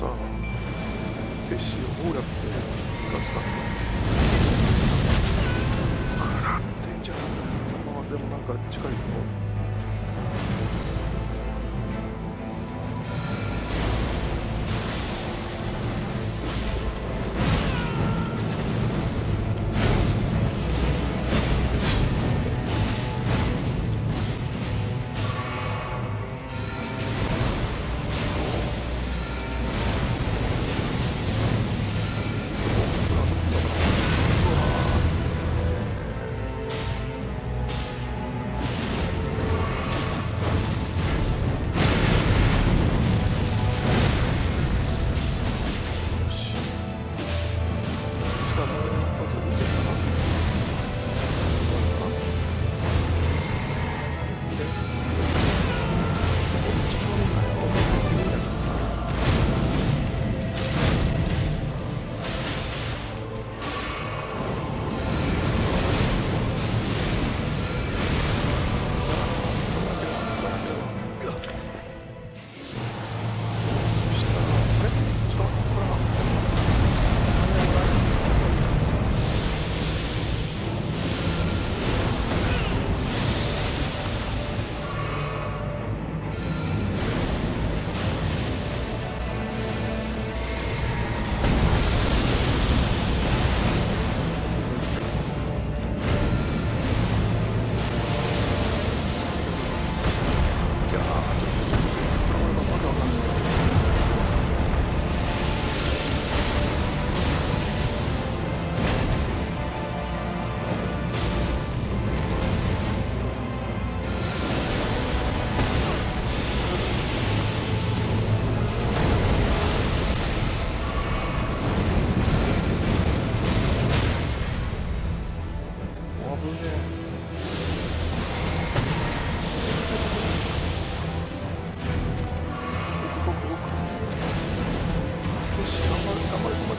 さ消しをこうやって出すかとかなってんじゃないまあでもなんか近いぞ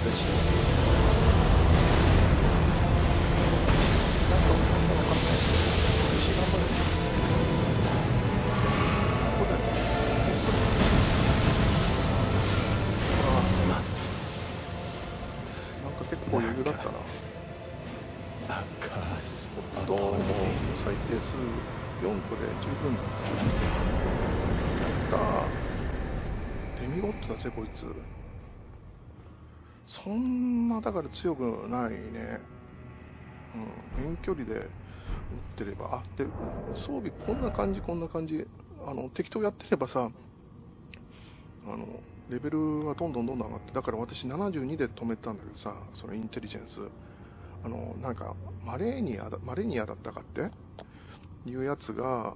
ってしなんかわかんな。いわかんな。いよし頑張るここだよでそああな。んか結構余裕だったな。どうも最低数4個で十分だったやったデミゴッドだぜこいつそんなだから強くないね。うん。遠距離で撃ってれば。あで装備こんな感じこんな感じ。あの適当やってればさあのレベルはどんどんどんどん上がってだから私72で止めたんだけどさそのインテリジェンス。あのなんかマレーニアだマレニアだったかって？いうやつが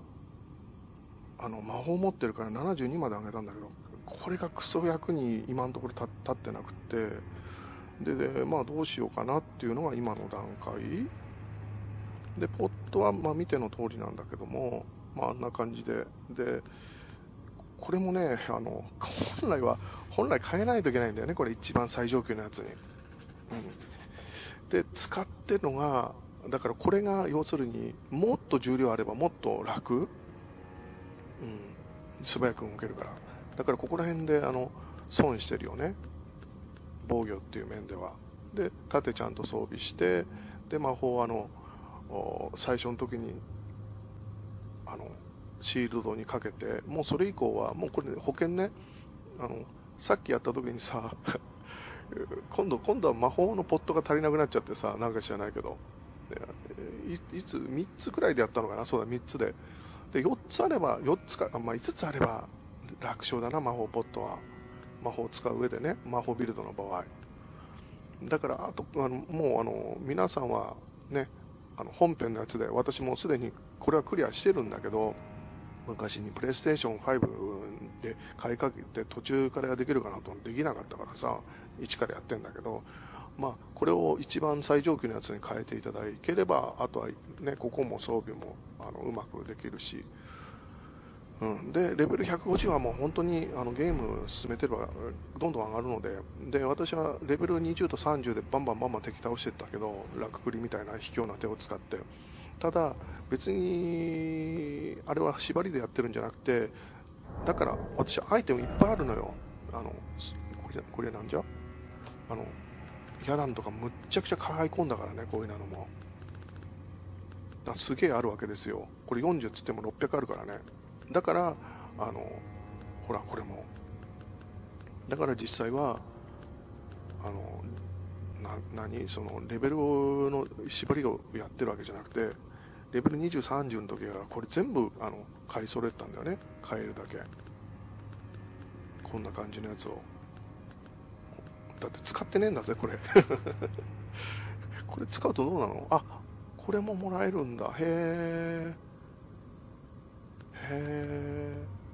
あの魔法持ってるから72まで上げたんだけど。これがクソ役に今のところ立ってなくてででまあどうしようかなっていうのが今の段階。でポットはまあ見ての通りなんだけどもまああんな感じで。でこれもねあの本来は本来変えないといけないんだよねこれ一番最上級のやつに、うん、で使ってるのがだからこれが要するにもっと重量あればもっと楽、うん、素早く動けるから。だからここら辺であの損してるよね。防御っていう面では。で盾ちゃんと装備してで魔法あの最初の時にあのシールドにかけてもうそれ以降はもうこれ保険ね。あのさっきやった時にさ 今度今度は魔法のポットが足りなくなっちゃってさなんか知らないけど。いいつ3つくらいでやったのかな？そうだ3つで。で4つあれば4つか、まあ、5つあれば楽勝だな魔法ポットは。魔法を使う上でね魔法ビルドの場合。だからあとあのもうあの皆さんはねあの本編のやつで私もすでにこれはクリアしてるんだけど昔にプレイステーション5で買いかけて途中からできるかなとできなかったからさ一からやってんだけどまあこれを一番最上級のやつに変えていただければあとはねここも装備もあのうまくできるしうん、でレベル150はもう本当にあのゲーム進めてればどんどん上がるのでで私はレベル20と30でバンバンバンバン敵倒してったけどラクリみたいな卑怯な手を使って。ただ別にあれは縛りでやってるんじゃなくてだから私アイテムいっぱいあるのよ。あのこれじゃこれなんじゃ？あのヤダンとかむっちゃくちゃ買い込んだからねこういうのも。だすげえあるわけですよ。これ40っつっても600あるからね。だからあのほらこれも。だから実際はあのな何そのレベルの絞りをやってるわけじゃなくてレベル20、30の時はこれ全部あの買い揃えたんだよね。買えるだけ。こんな感じのやつを。だって使ってねえんだぜこれ。これ使うとどうなの？あこれももらえるんだ。へえ。へえ